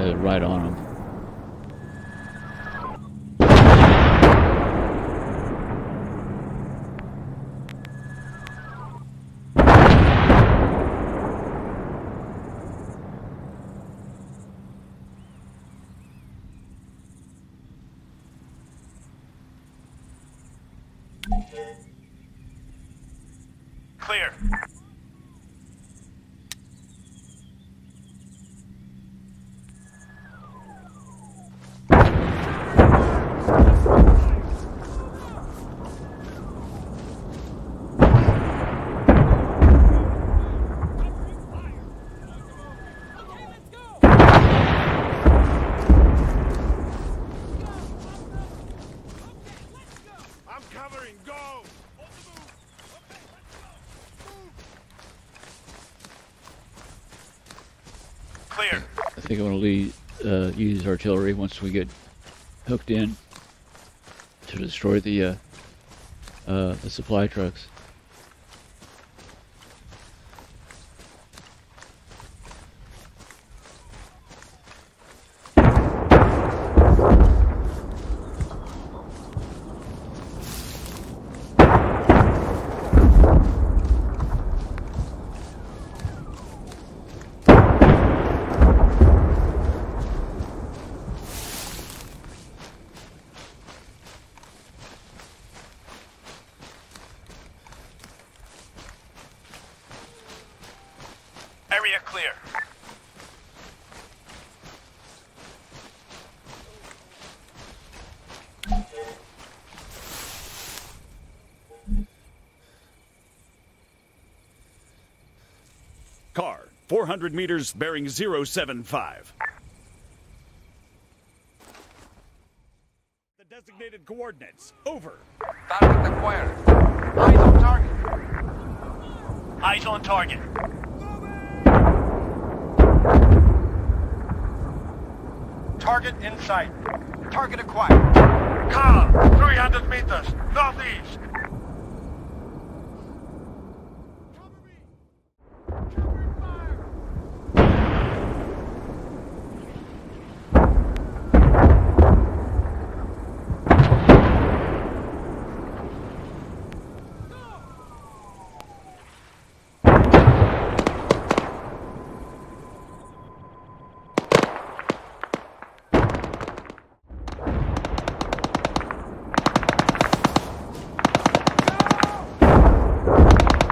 uh, right on them. Go. Clear. I think I'm going to lead, uh, use artillery once we get hooked in to destroy the uh, uh, the supply trucks. Clear. Car, 400 meters, bearing 075. The designated coordinates. Over. Target acquired. Eyes on target. Eyes on target. Target in sight. Target acquired. Car, 300 meters, northeast.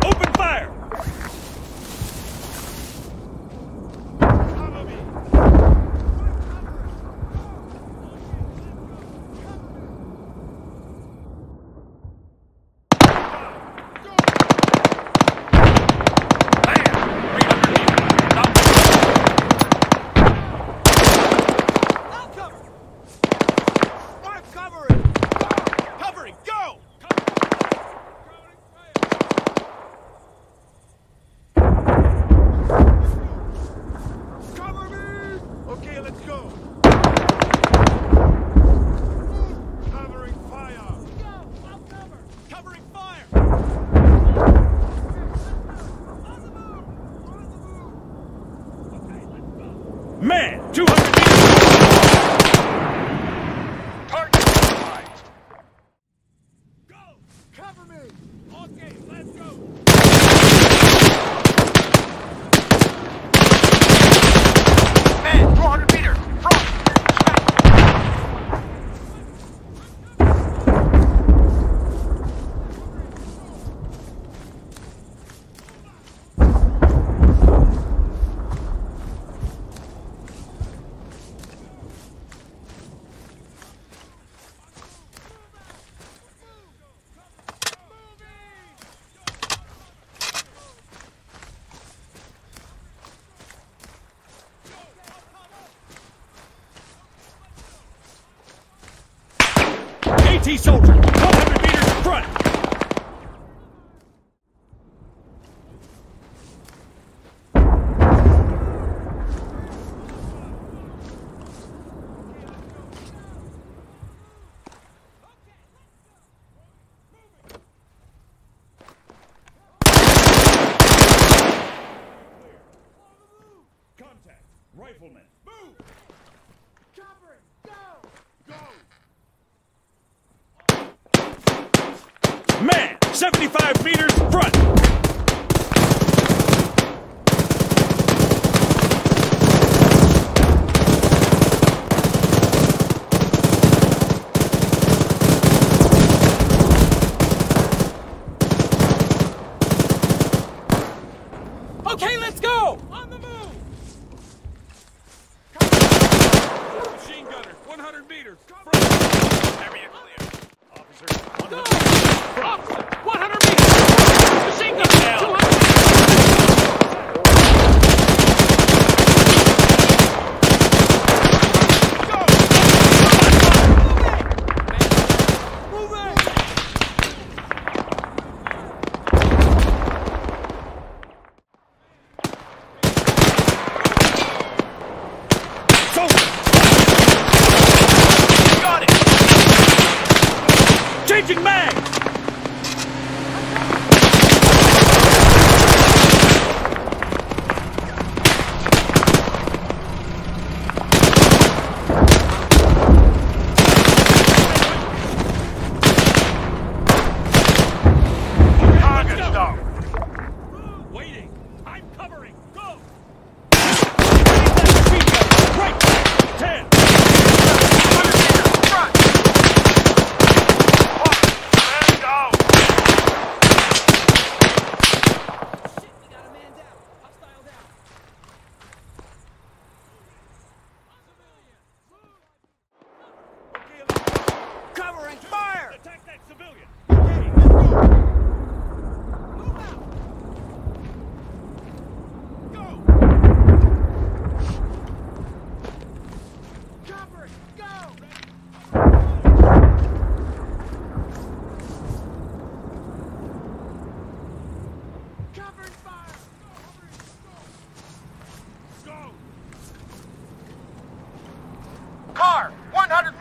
Open fire! Cover me. Covering, go! Cover me! Okay, let's go. Covering fire. Covering fire! Man, 200 meters! Target neutralized. Cover me. Okay, let's go. Man, 400 meters. Front. AT soldier, 100 meters Engaging mag! Waiting! I'm covering!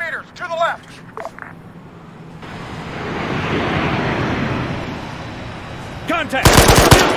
meters, to the left. Contact!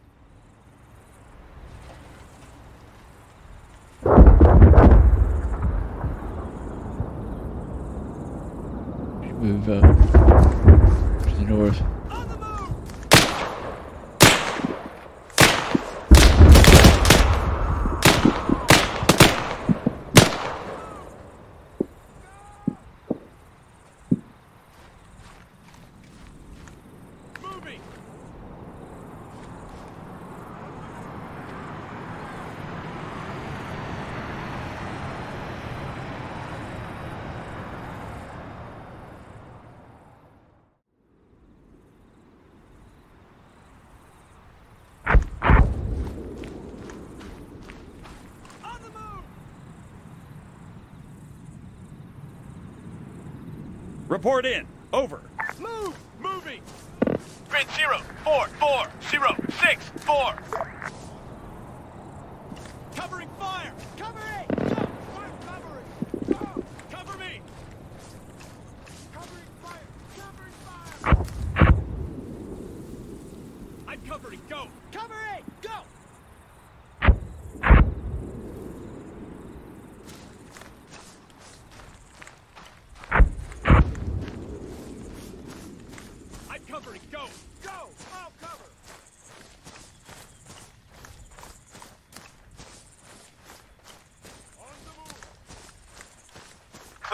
move uh, to the north. Report in. Over. Move. Moving. Grid zero, four, four, zero, six, four.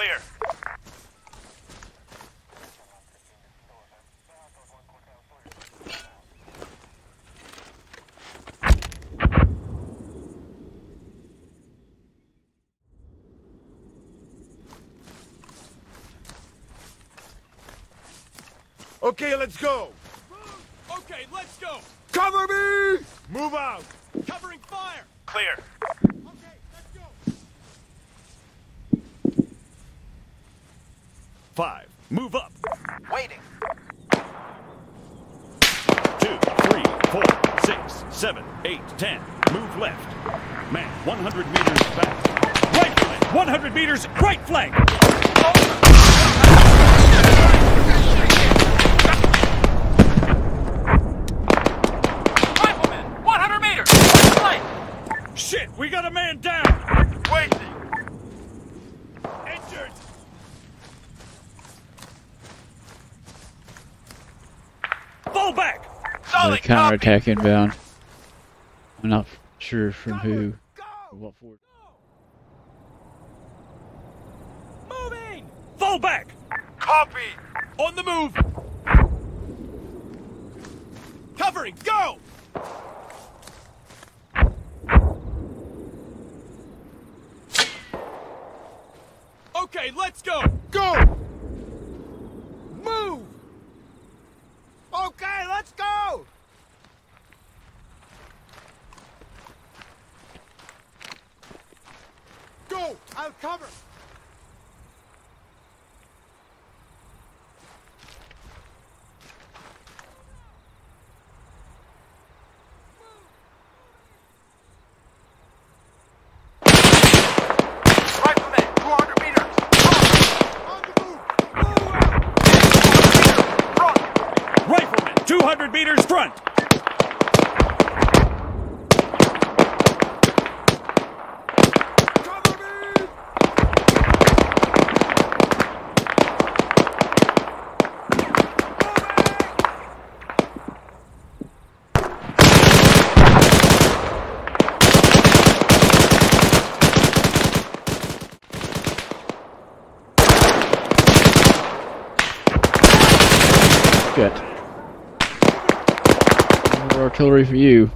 Clear. Okay, let's go. Okay, let's go. Cover me! Move out. Covering fire. Clear. Okay, let's go. Five. Move up. Waiting. Two, three, four, six, seven, eight, ten. Move left. Man, 100 meters back. Rifleman, 100 meters right flank. Rifleman, 100 meters. Flank. Shit, we got a man down. Waiting. Injured. Fall back. The Solid. counterattack inbound. I'm not sure from who Go! or what for. Moving. Fall back. Copy. On the move. Covering. Go. Okay, let's go. Go! Move! Okay, let's go! Go! I'll cover! Rifleman, 200 meters. On the move! Move out! Front. Rifleman, 200 meters front. Cover me! Shit. More artillery for you.